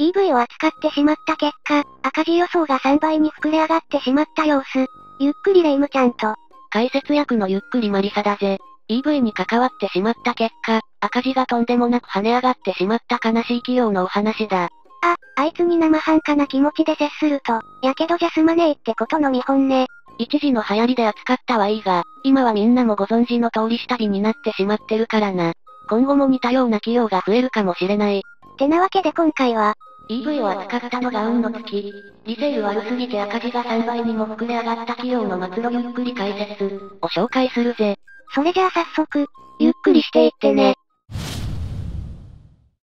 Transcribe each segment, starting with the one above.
EV を扱ってしまった結果、赤字予想が3倍に膨れ上がってしまった様子。ゆっくりレイムちゃんと。解説役のゆっくりマリサだぜ。EV に関わってしまった結果、赤字がとんでもなく跳ね上がってしまった悲しい企業のお話だ。あ、あいつに生半可な気持ちで接すると、やけどじゃ済まねえってことの見本ね。一時の流行りで扱ったはいいが、今はみんなもご存知の通り下火になってしまってるからな。今後も似たような企業が増えるかもしれない。てなわけで今回は、EV を扱ったのが運の月。リセール悪すぎて赤字が3倍にも膨れ上がった企業の末路ゆっくり解説を紹介するぜ。それじゃあ早速、ゆっくりしていってね。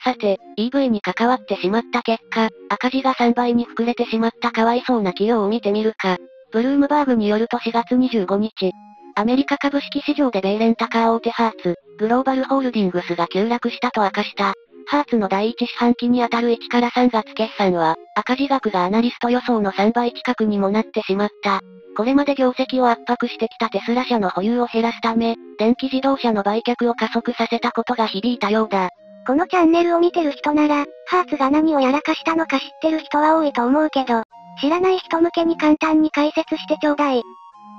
さて、EV に関わってしまった結果、赤字が3倍に膨れてしまったかわいそうな企業を見てみるか。ブルームバーグによると4月25日、アメリカ株式市場で米レンタカー大手ハーツ、グローバルホールディングスが急落したと明かした。ハーツの第一四半期にあたる1から3月決算は、赤字額がアナリスト予想の3倍近くにもなってしまった。これまで業績を圧迫してきたテスラ社の保有を減らすため、電気自動車の売却を加速させたことが響いたようだ。このチャンネルを見てる人なら、ハーツが何をやらかしたのか知ってる人は多いと思うけど、知らない人向けに簡単に解説してちょうだい。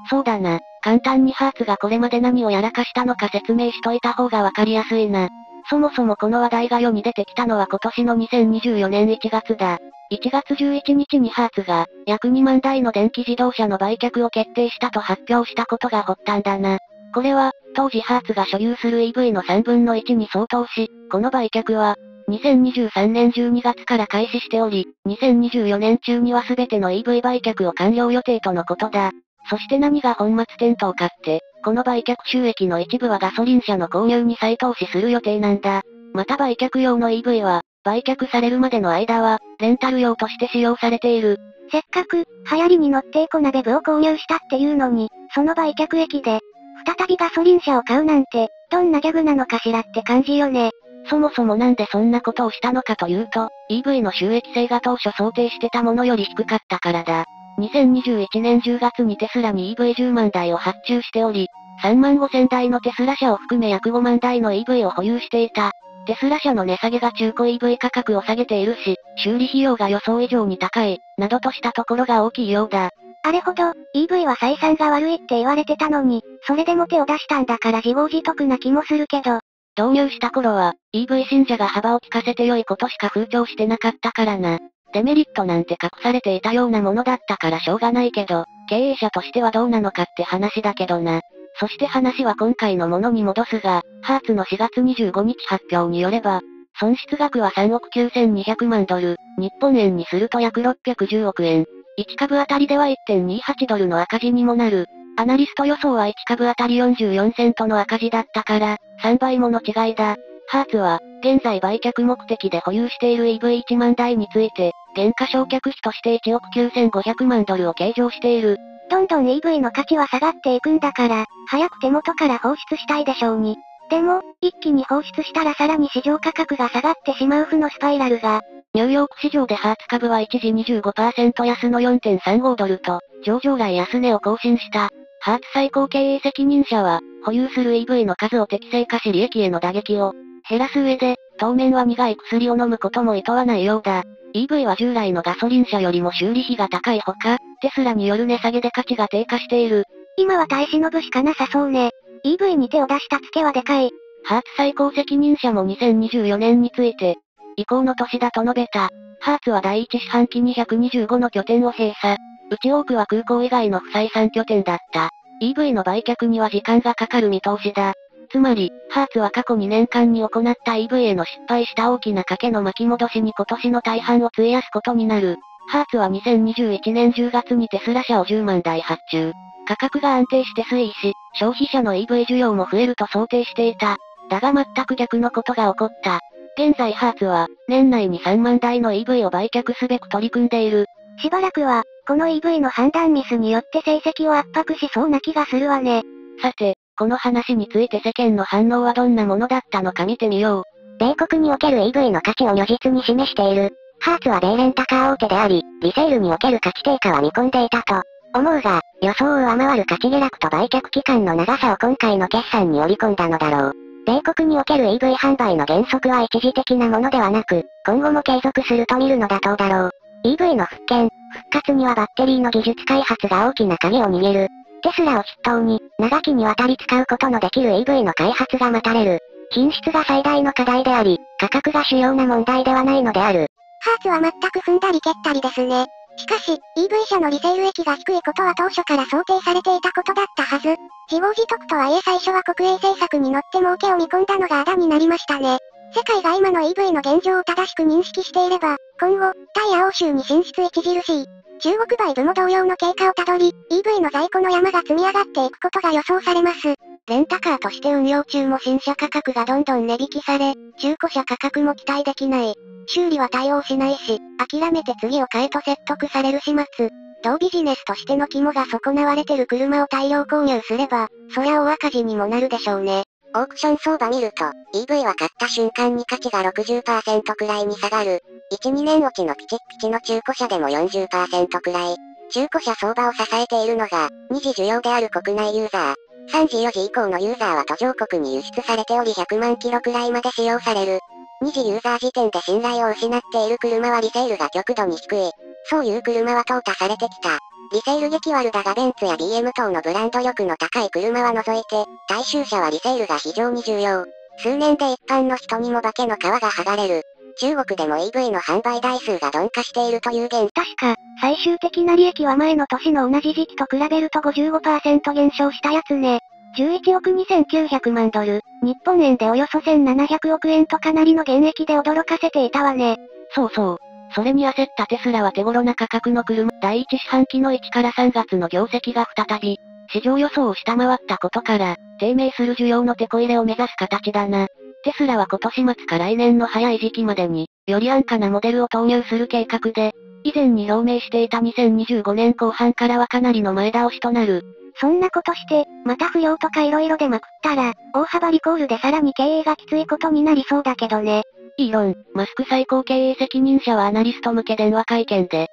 そうだな。簡単にハーツがこれまで何をやらかしたのか説明しといた方がわかりやすいな。そもそもこの話題が世に出てきたのは今年の2024年1月だ。1月11日にハーツが、約2万台の電気自動車の売却を決定したと発表したことが発端だな。これは、当時ハーツが所有する EV の3分の1に相当し、この売却は、2023年12月から開始しており、2024年中には全ての EV 売却を完了予定とのことだ。そして何が本末転倒かって、この売却収益の一部はガソリン車の購入に再投資する予定なんだ。また売却用の EV は、売却されるまでの間は、レンタル用として使用されている。せっかく、流行りに乗ってエコなベブを購入したっていうのに、その売却益で、再びガソリン車を買うなんて、どんなギャグなのかしらって感じよね。そもそもなんでそんなことをしたのかというと、EV の収益性が当初想定してたものより低かったからだ。2021年10月にテスラに EV10 万台を発注しており、3万5千台のテスラ車を含め約5万台の EV を保有していた。テスラ車の値下げが中古 EV 価格を下げているし、修理費用が予想以上に高い、などとしたところが大きいようだ。あれほど、EV は採算が悪いって言われてたのに、それでも手を出したんだから自業自得な気もするけど。導入した頃は、EV 信者が幅を利かせて良いことしか風潮してなかったからな。デメリットなんて隠されていたようなものだったからしょうがないけど、経営者としてはどうなのかって話だけどな。そして話は今回のものに戻すが、ハーツの4月25日発表によれば、損失額は3億9200万ドル、日本円にすると約610億円。1株当たりでは1.28ドルの赤字にもなる。アナリスト予想は1株当たり44セントの赤字だったから、3倍もの違いだ。ハーツは、現在売却目的で保有している EV1 万台について、原価償却費として1億9500万ドルを計上している。どんどん EV の価値は下がっていくんだから、早く手元から放出したいでしょうに。でも、一気に放出したらさらに市場価格が下がってしまう負のスパイラルが。ニューヨーク市場でハーツ株は一時25%安の4.35ドルと、上場来安値を更新した。ハーツ最高経営責任者は、保有する EV の数を適正化し利益への打撃を減らす上で、当面は苦い薬を飲むことも厭わないようだ。EV は従来のガソリン車よりも修理費が高いほか、テスラによる値下げで価値が低下している。今は耐え忍ぶしかなさそうね。EV に手を出したツケはでかい。ハーツ最高責任者も2024年について、移行の年だと述べた。ハーツは第一四半期に125の拠点を閉鎖。うち多くは空港以外の不採算拠点だった。EV の売却には時間がかかる見通しだ。つまり、ハーツは過去2年間に行った EV への失敗した大きな賭けの巻き戻しに今年の大半を費やすことになる。ハーツは2021年10月にテスラ車を10万台発注。価格が安定して推移し、消費者の EV 需要も増えると想定していた。だが全く逆のことが起こった。現在ハーツは、年内に3万台の EV を売却すべく取り組んでいる。しばらくは、この EV の判断ミスによって成績を圧迫しそうな気がするわね。さて、この話について世間の反応はどんなものだったのか見てみよう。米国における EV の価値を如実に示している。ハーツは米レンタカー大手であり、リセールにおける価値低下は見込んでいたと。思うが、予想を上回る価値下落と売却期間の長さを今回の決算に織り込んだのだろう。米国における EV 販売の原則は一時的なものではなく、今後も継続すると見るのだとだろう。EV の復権、復活にはバッテリーの技術開発が大きな鍵を握る。テスラを筆頭に、長きにわたり使うことのできる EV の開発が待たれる。品質が最大の課題であり、価格が主要な問題ではないのである。ハーツは全く踏んだり蹴ったりですね。しかし、EV 車のリセール益が低いことは当初から想定されていたことだったはず。自業自得とはいえ最初は国営政策に乗って儲けを見込んだのがあだになりましたね。世界が今の EV の現状を正しく認識していれば、今後、タイや欧州に進出著しい。中国バイブも同様の経過をたどり、EV の在庫の山が積み上がっていくことが予想されます。レンタカーとして運用中も新車価格がどんどん値引きされ、中古車価格も期待できない。修理は対応しないし、諦めて次を買えと説得される始末。同ビジネスとしての肝が損なわれてる車を大量購入すれば、そりゃ大赤字にもなるでしょうね。オークション相場見ると、EV は買った瞬間に価値が60%くらいに下がる。1、2年落ちのピチッピチの中古車でも40%くらい。中古車相場を支えているのが、二次需要である国内ユーザー。3時4時以降のユーザーは途上国に輸出されており100万キロくらいまで使用される。二次ユーザー時点で信頼を失っている車はリセールが極度に低い。そういう車は淘汰されてきた。リセール激悪だがベンツや BM 等のブランド力の高い車は除いて、大衆車はリセールが非常に重要。数年で一般の人にも化けの皮が剥がれる。中国でも EV の販売台数が鈍化しているという現確か、最終的な利益は前の年の同じ時期と比べると55%減少したやつね。11億2900万ドル、日本円でおよそ1700億円とかなりの減益で驚かせていたわね。そうそう。それに焦ったテスラは手頃な価格の車、第一四半期の1から3月の業績が再び、市場予想を下回ったことから、低迷する需要のテこ入れを目指す形だな。テスラは今年末か来年の早い時期までに、より安価なモデルを投入する計画で、以前に表明していた2025年後半からはかなりの前倒しとなる。そんなことして、また不要とか色々でまくったら、大幅リコールでさらに経営がきついことになりそうだけどね。イーロン、マスク最高経営責任者はアナリスト向け電話会見で、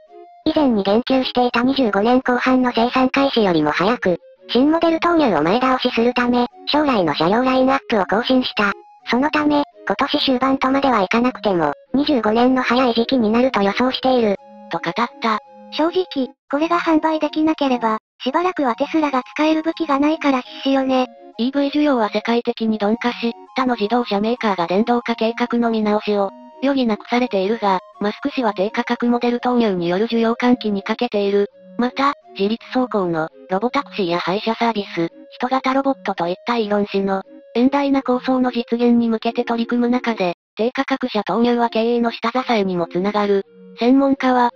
以前に言及していた25年後半の生産開始よりも早く、新モデル投入を前倒しするため、将来の車両ラインナップを更新した。そのため、今年終盤とまではいかなくても、25年の早い時期になると予想している、と語った。正直、これが販売できなければ、しばらくはテスラが使える武器がないから必死よね。EV 需要は世界的に鈍化し、他の自動車メーカーが電動化計画の見直しを、余儀なくされているが、マスク氏は低価格モデル投入による需要喚起に欠けている。また、自立走行の、ロボタクシーや配車サービス、人型ロボットといったイーロン氏の、遠大な構想の実現に向けて取り組む中で、低価格車投入は経営の下支えにもつながる。専門家は、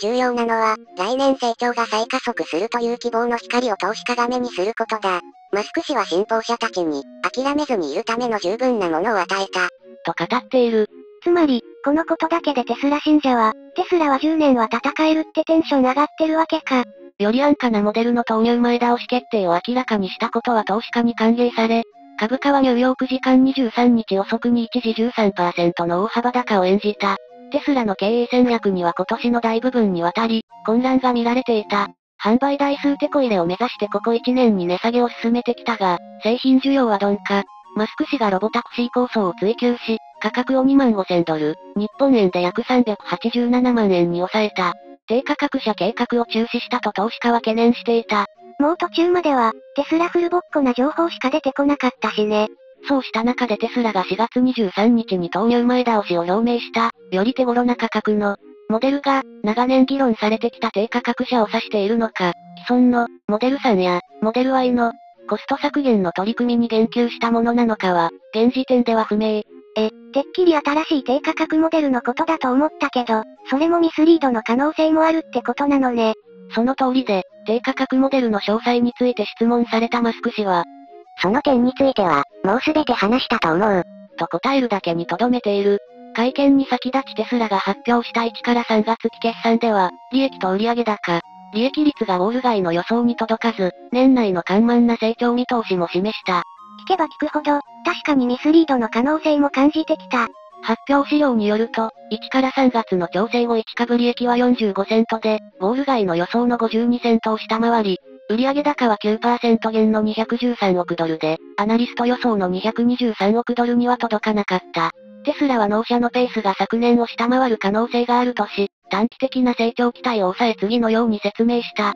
重要なのは、来年成長が再加速するという希望の光を投資家が目にすることだ。マスク氏は信奉者たちに、諦めずにいるための十分なものを与えた。と語っている。つまり、このことだけでテスラ信者は、テスラは10年は戦えるってテンション上がってるわけか。より安価なモデルの投入前倒し決定を明らかにしたことは投資家に歓迎され、株価はニューヨーク時間23日遅くに一時13%の大幅高を演じた。テスラの経営戦略には今年の大部分にわたり、混乱が見られていた。販売台数テこ入れを目指してここ1年に値下げを進めてきたが、製品需要は鈍化。マスク氏がロボタクシー構想を追求し、価格を2万5000ドル、日本円で約387万円に抑えた。低価格車計画を中止したと投資家は懸念していた。もう途中までは、テスラフルボッコな情報しか出てこなかったしね。そうした中でテスラが4月23日に投入前倒しを表明した、より手頃な価格の、モデルが、長年議論されてきた低価格車を指しているのか、既存の、モデル3や、モデル Y の、コスト削減の取り組みに言及したものなのかは、現時点では不明。え、てっきり新しい低価格モデルのことだと思ったけど、それもミスリードの可能性もあるってことなのね。その通りで、低価格モデルの詳細について質問されたマスク氏は、その点については、もうすべて話したと思う。と答えるだけに留めている。会見に先立ちテスラが発表した1から3月期決算では、利益と売上高、利益率がウォール街の予想に届かず、年内の緩慢な成長見通しも示した。聞けば聞くほど、確かにミスリードの可能性も感じてきた。発表資料によると、1から3月の調整後1株利益は45セントで、ウォール街の予想の52セントを下回り、売上高は9%減の213億ドルで、アナリスト予想の223億ドルには届かなかった。テスラは納車のペースが昨年を下回る可能性があるとし、短期的な成長期待を抑え次のように説明した。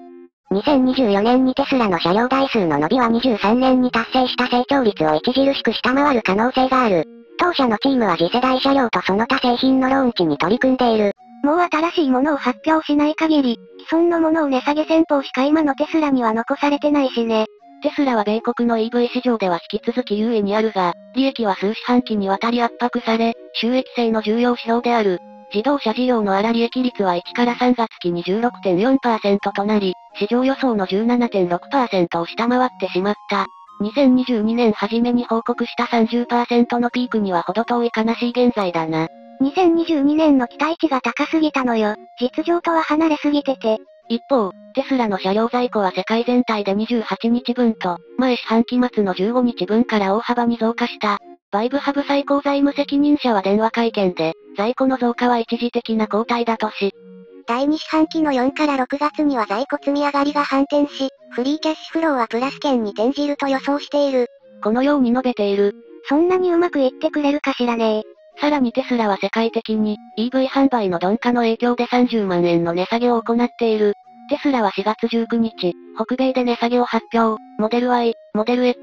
2024年にテスラの車両台数の伸びは23年に達成した成長率を著しく下回る可能性がある。当社のチームは次世代車両とその他製品のローンチに取り組んでいる。もう新しいものを発表しない限り、既存のものを値下げ戦法しか今のテスラには残されてないしね。テスラは米国の EV 市場では引き続き優位にあるが、利益は数四半期にわたり圧迫され、収益性の重要指標である、自動車事業の粗利益率は1から3月期に16.4%となり、市場予想の17.6%を下回ってしまった。2022年初めに報告した30%のピークには程遠い悲しい現在だな。2022年の期待値が高すぎたのよ。実情とは離れすぎてて。一方、テスラの車両在庫は世界全体で28日分と、前四半期末の15日分から大幅に増加した。バイブハブ最高財務責任者は電話会見で、在庫の増加は一時的な後退だとし、第2四半期の4から6月には在庫積み上がりが反転し、フリーキャッシュフローはプラス圏に転じると予想している。このように述べている。そんなにうまくいってくれるかしらねさらにテスラは世界的に、EV 販売の鈍化の影響で30万円の値下げを行っている。テスラは4月19日、北米で値下げを発表。モデル Y、モデル X、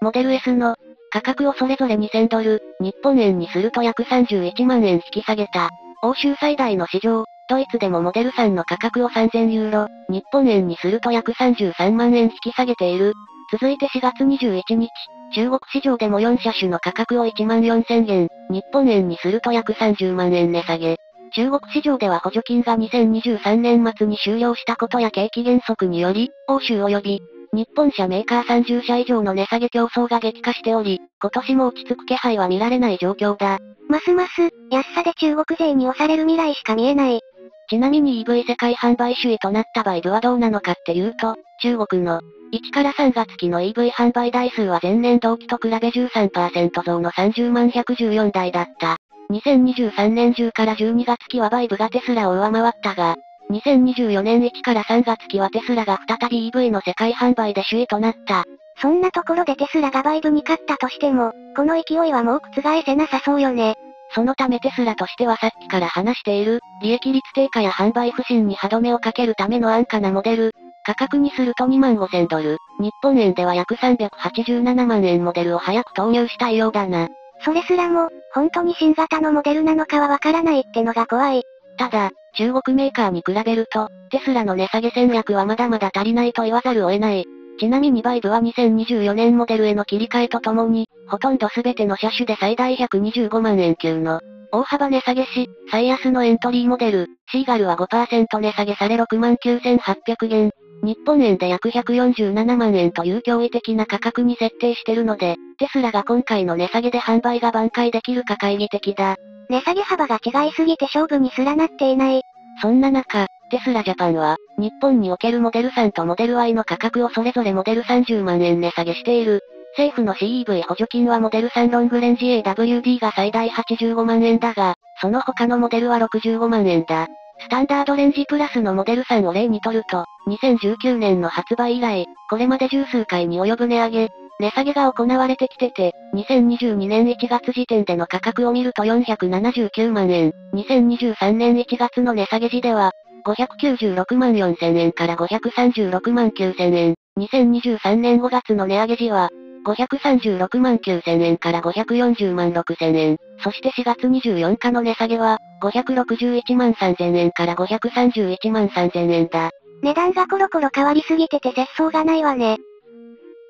モデル S の価格をそれぞれ2000ドル、日本円にすると約31万円引き下げた。欧州最大の市場、ドイツでもモデル3の価格を3000ユーロ、日本円にすると約33万円引き下げている。続いて4月21日、中国市場でも4車種の価格を1万4000円、日本円にすると約30万円値下げ。中国市場では補助金が2023年末に終了したことや景気減速により、欧州及び、日本車メーカー30社以上の値下げ競争が激化しており、今年も落ち着く気配は見られない状況だ。ますます、安さで中国勢に押される未来しか見えない。ちなみに EV 世界販売首位となったバイブはどうなのかっていうと、中国の1から3月期の EV 販売台数は前年同期と比べ13%増の30万114台だった。2023年10から12月期はバイブがテスラを上回ったが、2024年1から3月期はテスラが再び EV の世界販売で首位となった。そんなところでテスラがバイブに勝ったとしても、この勢いはもう覆せなさそうよね。そのためテスラとしてはさっきから話している、利益率低下や販売不振に歯止めをかけるための安価なモデル。価格にすると2万5000ドル。日本円では約387万円モデルを早く投入したいようだな。それすらも、本当に新型のモデルなのかはわからないってのが怖い。ただ、中国メーカーに比べると、テスラの値下げ戦略はまだまだ足りないと言わざるを得ない。ちなみにバイブは2024年モデルへの切り替えとともに、ほとんど全ての車種で最大125万円級の大幅値下げし、最安のエントリーモデル、シーガルは5%値下げされ6万9800元。日本円で約147万円という驚異的な価格に設定してるので、テスラが今回の値下げで販売が挽回できるか懐疑的だ。値下げ幅が違いすぎて勝負にすらなっていない。そんな中、テスラジャパンは、日本におけるモデル3とモデル Y の価格をそれぞれモデル30万円値下げしている。政府の CEV 補助金はモデル3ロングレンジ AWD が最大85万円だが、その他のモデルは65万円だ。スタンダードレンジプラスのモデル3を例にとると、2019年の発売以来、これまで十数回に及ぶ値上げ、値下げが行われてきてて、2022年1月時点での価格を見ると479万円、2023年1月の値下げ時では、596万4千円から536万9千円。2023年5月の値上げ時は、536万9千円から540万6千円。そして4月24日の値下げは、561万3千円から531万3千円だ。値段がコロコロ変わりすぎてて節操がないわね。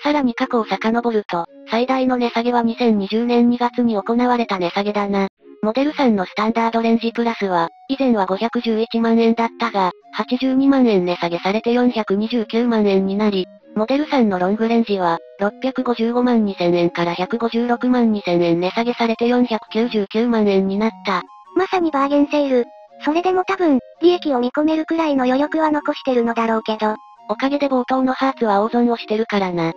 さらに過去を遡ると、最大の値下げは2020年2月に行われた値下げだな。モデル3のスタンダードレンジプラスは、以前は511万円だったが、82万円値下げされて429万円になり、モデル3のロングレンジは、655万2000円から156万2000円値下げされて499万円になった。まさにバーゲンセール。それでも多分、利益を見込めるくらいの余力は残してるのだろうけど。おかげで冒頭のハーツは大損をしてるからな。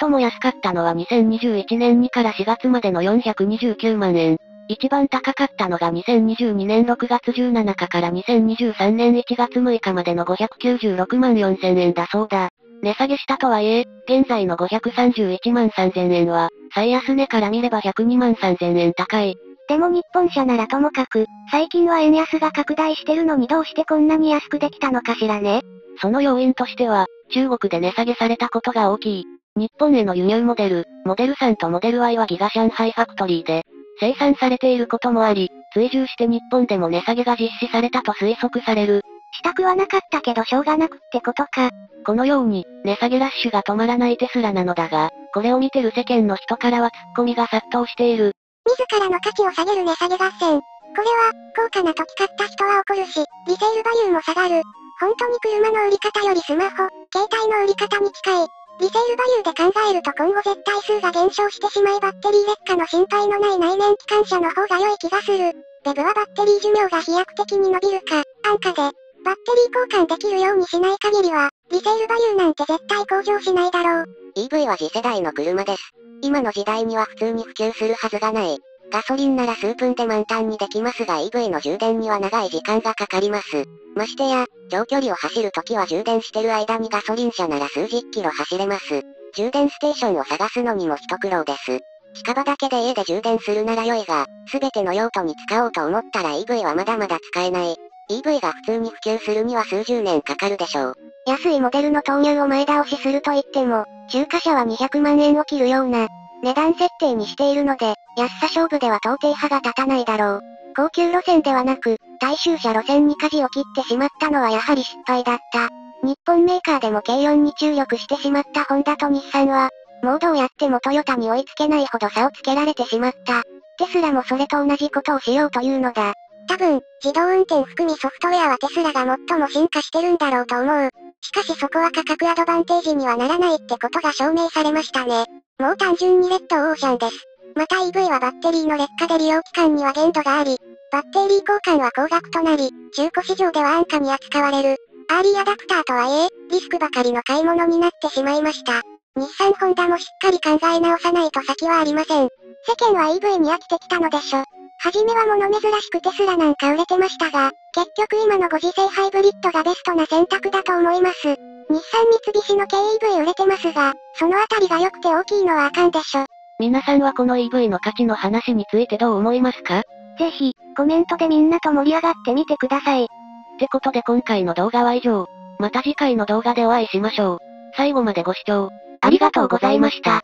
最も安かったのは2021年2から4月までの429万円。一番高かったのが2022年6月17日から2023年1月6日までの596万4000円だそうだ。値下げしたとはいえ、現在の531万3000円は、最安値から見れば102万3000円高い。でも日本車ならともかく、最近は円安が拡大してるのにどうしてこんなに安くできたのかしらね。その要因としては、中国で値下げされたことが大きい。日本への輸入モデル、モデル3とモデル Y はギガ上海ファクトリーで、生産されていることもあり、追従して日本でも値下げが実施されたと推測される。したくはなかったけどしょうがなくってことか。このように、値下げラッシュが止まらないテスラなのだが、これを見てる世間の人からはツッコミが殺到している。自らの価値を下げる値下げ合戦。これは、高価な時買った人は怒るし、リセールバリューも下がる。本当に車の売り方よりスマホ、携帯の売り方に近い。リセールバリューで考えると今後絶対数が減少してしまいバッテリー劣化の心配のない内燃機関車の方が良い気がする。ベブはバッテリー寿命が飛躍的に伸びるか、安価で、バッテリー交換できるようにしない限りは、リセールバリューなんて絶対向上しないだろう。EV は次世代の車です。今の時代には普通に普及するはずがない。ガソリンなら数分で満タンにできますが EV の充電には長い時間がかかります。ましてや、長距離を走るときは充電してる間にガソリン車なら数十キロ走れます。充電ステーションを探すのにも一苦労です。近場だけで家で充電するなら良いが、すべての用途に使おうと思ったら EV はまだまだ使えない。EV が普通に普及するには数十年かかるでしょう。安いモデルの投入を前倒しすると言っても、中華車は200万円を切るような、値段設定にしているので、安さ勝負では到底歯が立たないだろう。高級路線ではなく、大衆車路線に舵を切ってしまったのはやはり失敗だった。日本メーカーでも軽4に注力してしまったホンダと日産は、モードをやってもトヨタに追いつけないほど差をつけられてしまった。テスラもそれと同じことをしようというのだ。多分、自動運転含みソフトウェアはテスラが最も進化してるんだろうと思う。しかしそこは価格アドバンテージにはならないってことが証明されましたね。もう単純にレッドオーシャンです。また EV はバッテリーの劣化で利用期間には限度があり、バッテリー交換は高額となり、中古市場では安価に扱われる。アーリーアダプターとはいえ、リスクばかりの買い物になってしまいました。日産ホンダもしっかり考え直さないと先はありません。世間は EV に飽きてきたのでしょ。はじめは物珍しくテスラなんか売れてましたが、結局今のご時世ハイブリッドがベストな選択だと思います。日産三菱の軽 EV 売れてますが、そのあたりが良くて大きいのはあかんでしょ。皆さんはこの EV の価値の話についてどう思いますか？ぜひ、コメントでみんなと盛り上がってみてください。ってことで今回の動画は以上。また次回の動画でお会いしましょう。最後までご視聴、ありがとうございました。